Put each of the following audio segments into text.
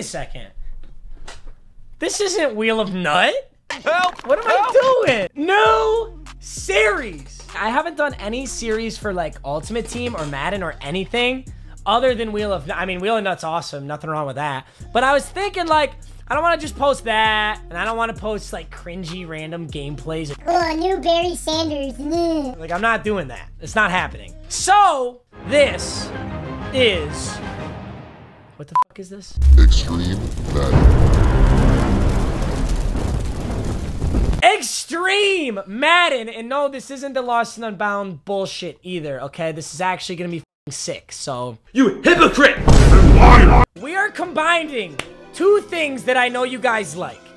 a second. This isn't Wheel of MUT. Help! What am I doing? New series. I haven't done any series for like Ultimate Team or Madden or anything other than Wheel of I mean, Wheel of MUT's awesome. Nothing wrong with that. But I was thinking like, I don't want to just post that, and I don't want to post like cringy random gameplays. Oh, new Barry Sanders. Nah. Like, I'm not doing that. It's not happening. So, this is. What the fuck is this? Extreme Madden. Extreme Madden! And no, this isn't the Lost and Unbound bullshit either, okay? This is actually gonna be f***ing sick, so. You hypocrite! We are combining two things that I know you guys like.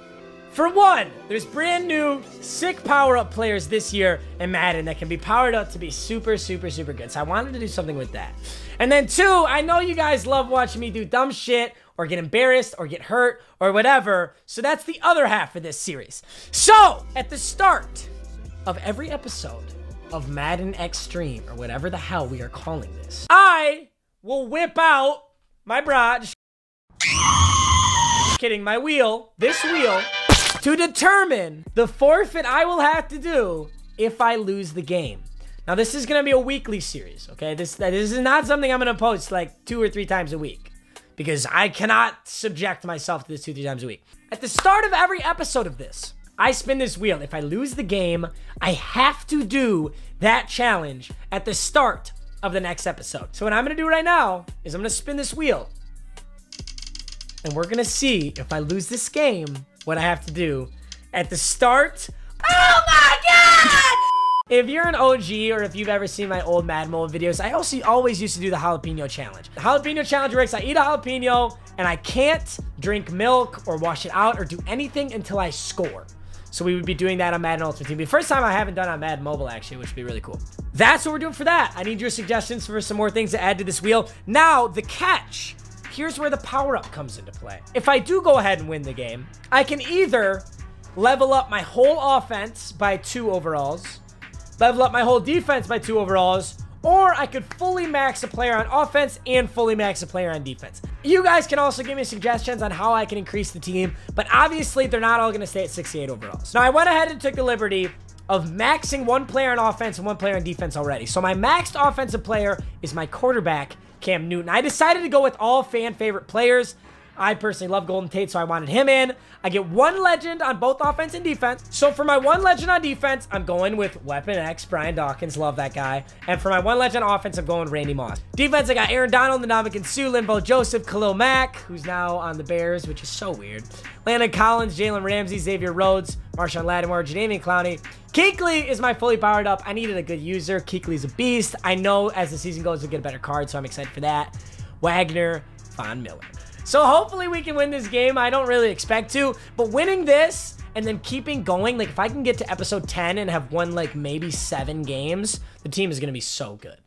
For one, there's brand new sick power up players this year in Madden that can be powered up to be super, super, super good. So I wanted to do something with that. And then two, I know you guys love watching me do dumb shit or get embarrassed or get hurt or whatever. So that's the other half of this series. So at the start of every episode of Madden Extreme or whatever the hell we are calling this, I will whip out my. Just kidding, my wheel, this wheel, to determine the forfeit I will have to do if I lose the game. Now, this is gonna be a weekly series, okay? This this is not something I'm gonna post like two or three times a week because I cannot subject myself to this two, three times a week. At the start of every episode of this, I spin this wheel. If I lose the game, I have to do that challenge at the start of the next episode. So what I'm gonna do right now is I'm gonna spin this wheel and we're gonna see if I lose this game, what I have to do at the start. Oh my god! If you're an OG or if you've ever seen my old Madden Mobile videos, I also always used to do the jalapeno challenge. The jalapeno challenge works, I eat a jalapeno and I can't drink milk or wash it out or do anything until I score. So we would be doing that on Madden Ultimate Team. The first time I haven't done on Madden Mobile actually, which would be really cool. That's what we're doing for that. I need your suggestions for some more things to add to this wheel. Now, the catch here's where the power up comes into play. If I do go ahead and win the game, I can either level up my whole offense by two overalls, level up my whole defense by two overalls, or I could fully max a player on offense and fully max a player on defense. You guys can also give me suggestions on how I can increase the team, but obviously they're not all going to stay at 68 overalls. Now, I went ahead and took the liberty of maxing one player on offense and one player on defense already. So my maxed offensive player is my quarterback, Cam Newton. I decided to go with all fan favorite players. I personally love Golden Tate, so I wanted him in. I get one legend on both offense and defense. So for my one legend on defense, I'm going with Weapon X, Brian Dawkins. Love that guy. And for my one legend offense, I'm going Randy Moss. Defense, I got Aaron Donald, Ndamukong Suh, Linval Joseph, Khalil Mack, who's now on the Bears, which is so weird. Landon Collins, Jalen Ramsey, Xavier Rhodes, Marshon Lattimore, Jadeveon Clowney. Kuechly is my fully powered up. I needed a good user. Kuechly's a beast. I know as the season goes, we'll get a better card, so I'm excited for that. Wagner, Von Miller. So hopefully we can win this game. I don't really expect to, but winning this and then keeping going, like if I can get to episode 10 and have won like maybe seven games, the team is going to be so good.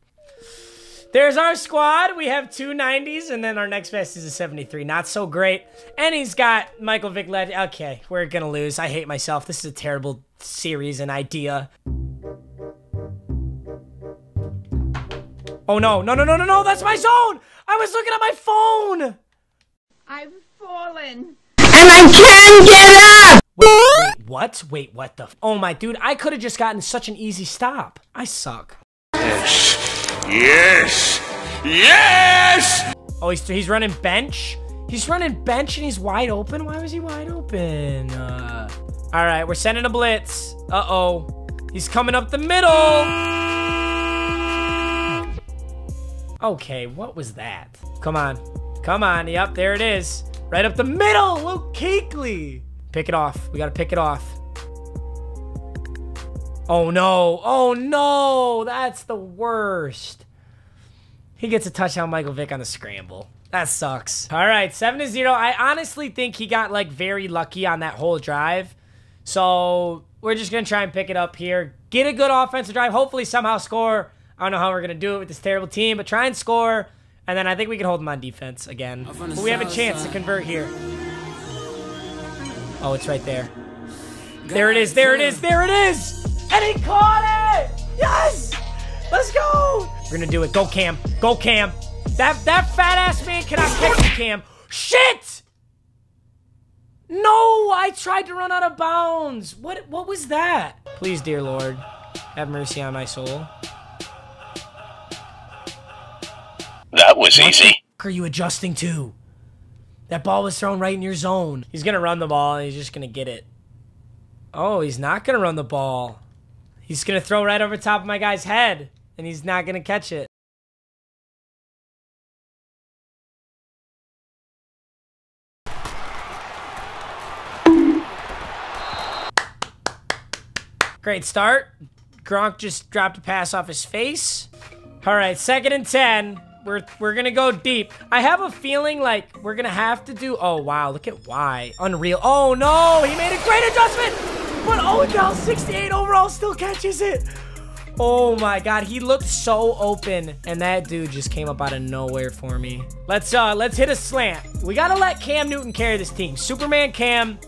There's our squad. We have two 90s, and then our next best is a 73. Not so great. And he's got Michael Vick led. Okay, we're going to lose. I hate myself. This is a terrible series and idea. Oh, no. No, no, no, no, no. That's my zone. I was looking at my phone. I've fallen. And I can't get up! Wait, wait, what? Wait, what the? F oh my, dude, I could have just gotten such an easy stop. I suck. Yes! Yes! Oh, he's, he's running bench? He's running bench and he's wide open? Why was he wide open? Uh, all right, we're sending a blitz. Uh-oh. He's coming up the middle. Okay, what was that? Come on. Come on. Yep, there it is. Right up the middle. Luke Kuechly. Pick it off. We got to pick it off. Oh, no. Oh, no. That's the worst. He gets a touchdown, Michael Vick, on the scramble. That sucks. All right, 7 to 0. I honestly think he got, like, very lucky on that whole drive. So we're just going to try and pick it up here. Get a good offensive drive. Hopefully, somehow score. I don't know how we're going to do it with this terrible team, but try and score. And then I think we can hold them on defense again. But we have a chance to convert here. Oh, it's right there. There it is. There it is. There it is. And he caught it. Yes. Let's go. We're to do it. Go, Cam. Go, Cam. That, that fat ass man cannot catch you, Cam. Shit. No, I tried to run out of bounds. What what was that? Please, dear Lord, have mercy on my soul. That was easy. are you adjusting to? That ball was thrown right in your zone. He's gonna run the ball and he's just gonna get it. Oh, he's not gonna run the ball. He's gonna throw right over top of my guy's head and he's not gonna catch it. Great start. Gronk just dropped a pass off his face. All right, second and 10. We're, we're gonna go deep. I have a feeling like we're gonna have to do, oh wow, look at why. Unreal, oh no, he made a great adjustment, but Odell, 68 overall, still catches it. Oh my god, he looked so open, and that dude just came up out of nowhere for me. Let's uh, let's hit a slant. We gotta let Cam Newton carry this team. Superman Cam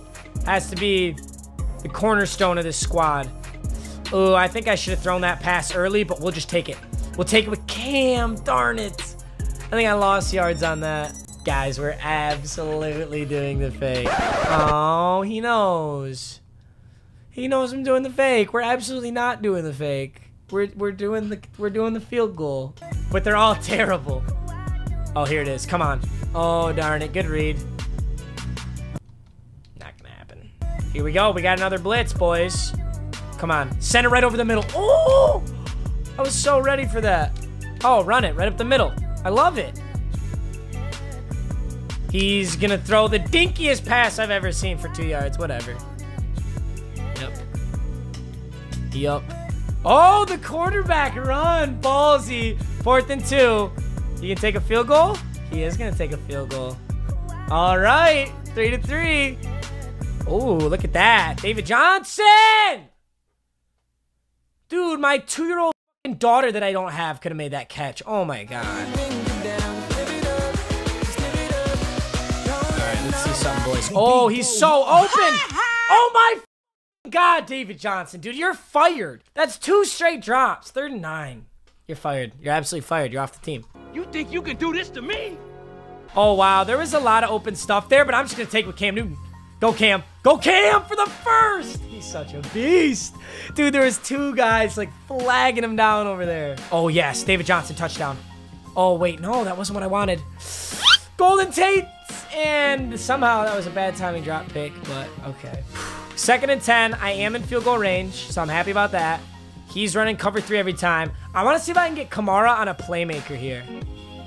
has to be the cornerstone of this squad. Oh, I think I should have thrown that pass early, but we'll just take it. We'll take it with Cam, darn it. I think I lost yards on that. Guys, we're absolutely doing the fake. Oh, he knows. He knows I'm doing the fake. We're absolutely not doing the fake. We're, we're doing the we're doing the field goal. But they're all terrible. Oh, here it is. Come on. Oh, darn it. Good read. Not gonna happen. Here we go. We got another blitz, boys. Come on. Send it right over the middle. Oh! I was so ready for that. Oh, run it right up the middle. I love it. He's gonna throw the dinkiest pass I've ever seen for two yards. Whatever. Yep. Yup. Oh, the quarterback run. Ballsy. Fourth and two. He can take a field goal? He is gonna take a field goal. All right. Three to three. Oh, look at that. David Johnson! Dude, my two-year-old daughter that I don't have could have made that catch. Oh my god. Alright, let's see something, boys. Oh, he's so open! Oh my god, David Johnson. Dude, you're fired. That's two straight drops. Third and nine. You're fired. You're absolutely fired. You're off the team. You think you can do this to me? Oh, wow. There was a lot of open stuff there, but I'm just going to take with Cam Newton. Go Cam. Go Cam for the first. He's such a beast. Dude, there was two guys like flagging him down over there. Oh, yes. David Johnson touchdown. Oh, wait. No, that wasn't what I wanted. Golden Tate. And somehow that was a bad timing drop pick, but okay. Second and 10. I am in field goal range, so I'm happy about that. He's running cover three every time. I want to see if I can get Kamara on a playmaker here.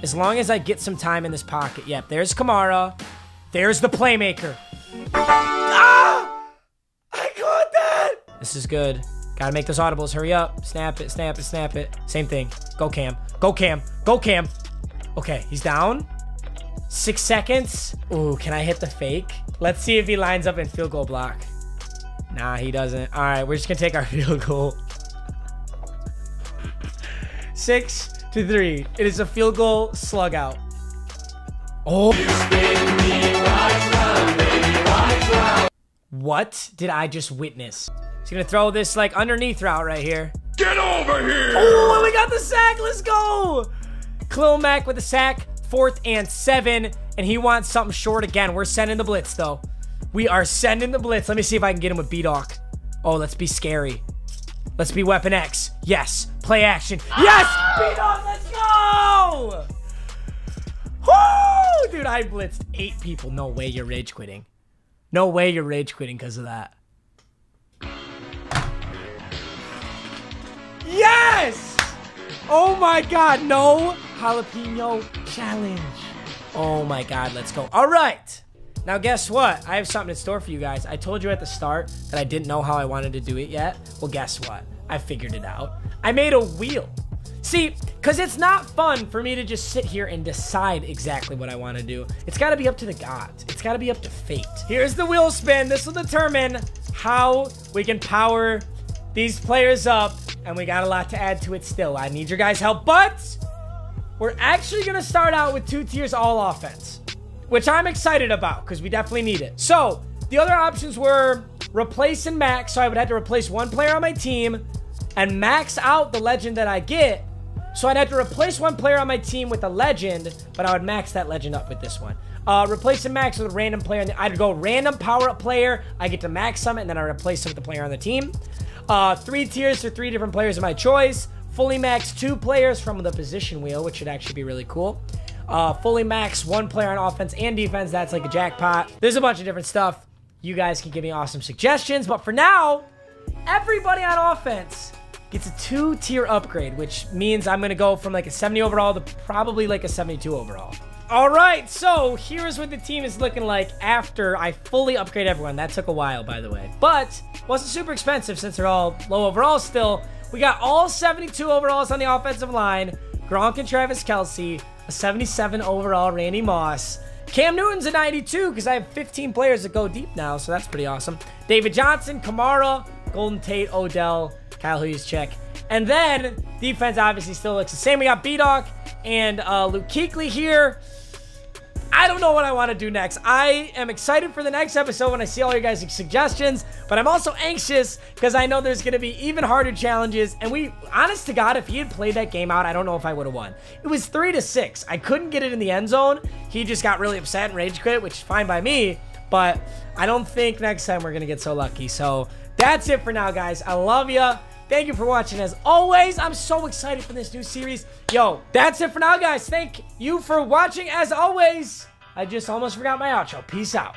As long as I get some time in this pocket. Yep, there's Kamara. There's the playmaker. Ah! I got that! This is good. Gotta make those audibles. Hurry up. Snap it, snap it, snap it. Same thing. Go Cam. Go Cam. Go Cam. Okay, he's down. Six seconds. Ooh, can I hit the fake? Let's see if he lines up in field goal block. Nah, he doesn't. All right, we're just gonna take our field goal. Six to three. It is a field goal slug out. Oh. What did I just witness? He's gonna throw this like underneath route right here. Get over here! Oh, and we got the sack. Let's go. Mack with the sack. Fourth and seven. And he wants something short again. We're sending the blitz, though. We are sending the blitz. Let me see if I can get him with B-Dawk. Oh, let's be scary. Let's be Weapon X. Yes. Play action. Yes! B-Dawk, let's go! Woo! Dude, I blitzed eight people. No way you're rage quitting. No way you're rage quitting because of that. Yes! Oh my god, no jalapeno challenge. Oh my god, let's go. All right. Now guess what? I have something in store for you guys. I told you at the start that I didn't know how I wanted to do it yet. Well, guess what? I figured it out. I made a wheel. See, because it's not fun for me to just sit here and decide exactly what I want to do. It's got to be up to the gods. It's got to be up to fate. Here's the wheel spin. This will determine how we can power these players up. And we got a lot to add to it still. I need your guys' help. But we're actually going to start out with two tiers all offense. Which I'm excited about because we definitely need it. So, the other options were replace and max. So I would have to replace one player on my team and max out the legend that I get. So I'd have to replace one player on my team with a legend, but I would max that legend up with this one. Uh, replace a max with a random player. I'd go random power up player. I get to max summon, and then I replace them with the player on the team. Uh, three tiers for three different players of my choice. Fully max two players from the position wheel, which should actually be really cool. Uh, fully max one player on offense and defense. That's like a jackpot. There's a bunch of different stuff. You guys can give me awesome suggestions. But for now, everybody on offense gets a two tier upgrade, which means I'm going to go from like a 70 overall to probably like a 72 overall. All right, so here's what the team is looking like after I fully upgrade everyone. That took a while, by the way, but wasn't super expensive since they're all low overall still. We got all 72 overalls on the offensive line. Gronk and Travis Kelce, a 77 overall Randy Moss. Cam Newton's a 92 because I have 15 players that go deep now, so that's pretty awesome. David Johnson, Kamara, Golden Tate, Odell, Kyle check. And then defense obviously still looks the same. We got B-Dawk and uh, Luke Kuechly here. I don't know what I want to do next. I am excited for the next episode when I see all your guys' suggestions, but I'm also anxious because I know there's going to be even harder challenges. And we, honest to God, if he had played that game out, I don't know if I would have won. It was three to six. I couldn't get it in the end zone. He just got really upset and rage quit, which is fine by me. But I don't think next time we're going to get so lucky. So that's it for now, guys. I love you. Thank you for watching. As always, I'm so excited for this new series. Yo, that's it for now, guys. Thank you for watching. As always, I just almost forgot my outro. Peace out.